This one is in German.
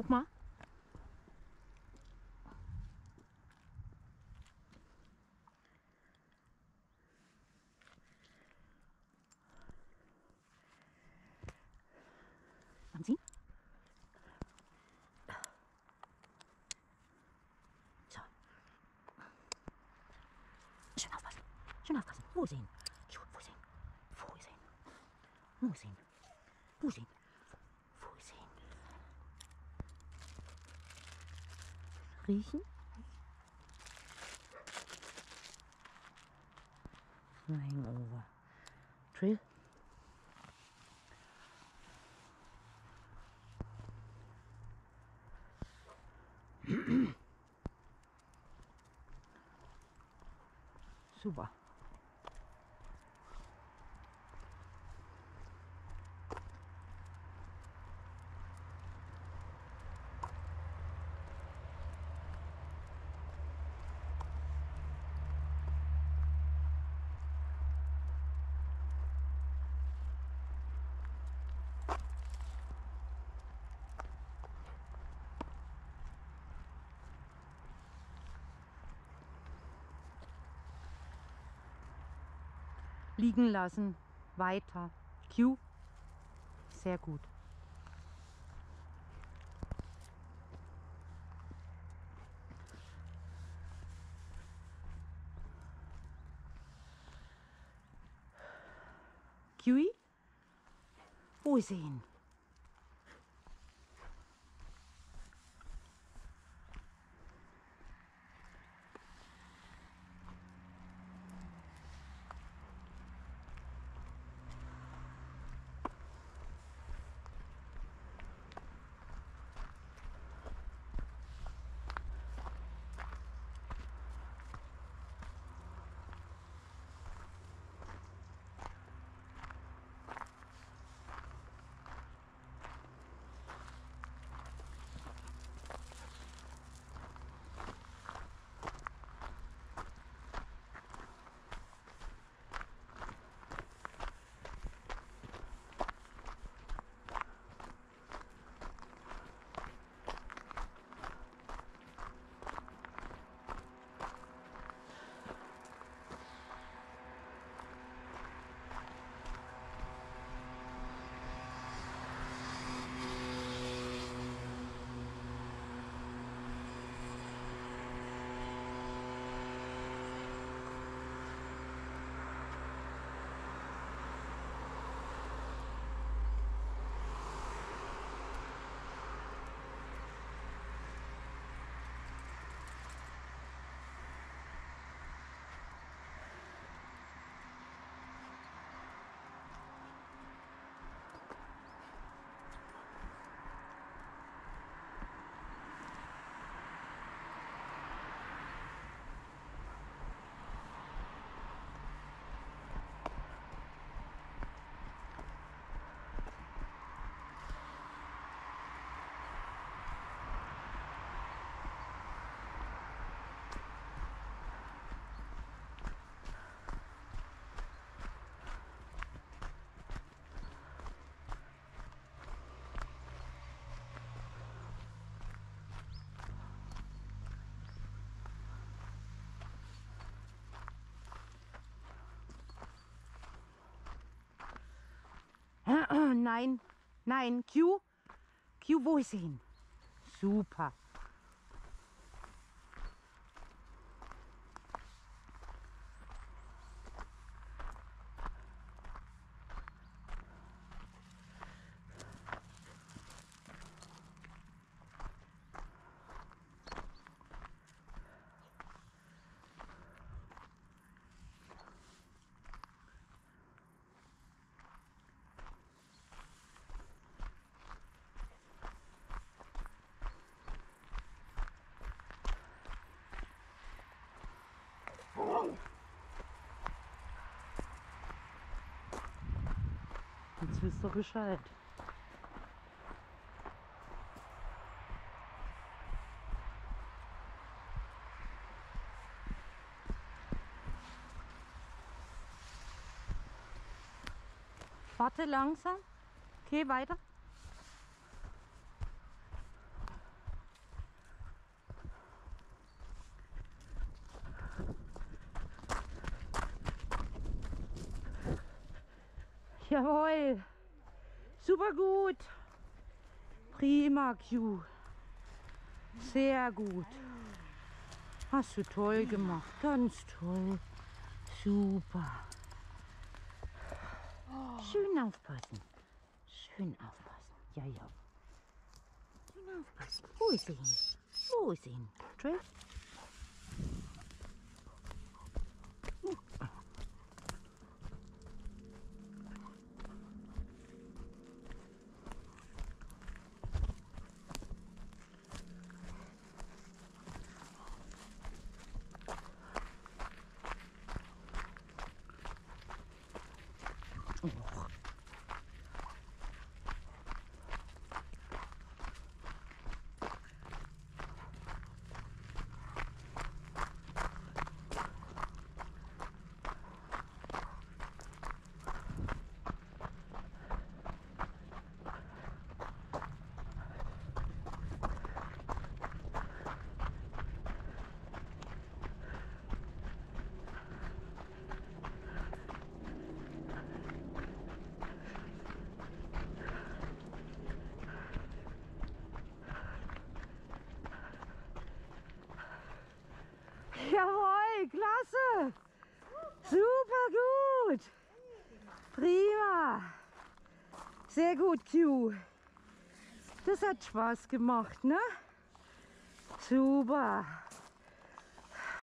Guck mal. Anziehen. So. Schön aufpassen. Schön aufpassen. Wohlsehen. Wohlsehen. Wohlsehen. Wohlsehen. Wohlsehen. Wohlsehen. riechen? Flying over. Trail. Super. Liegen lassen. Weiter. Q. Sehr gut. Kiwi? Wo ist sie hin? Nein, nein, Q. Q, wo ist sie hin? Super. Jetzt wisst ihr Bescheid. Warte langsam. Okay, weiter. Jawohl. Super gut. Prima, Q. Sehr gut. Hast du toll gemacht. Ganz toll. Super. Schön aufpassen. Schön aufpassen. Ja, ja. Schön aufpassen. Wo ist sie hin? Wo ist sie hin? Och. Jawohl, Super gut. Prima. Sehr gut, Q. Das hat Spaß gemacht, ne? Super.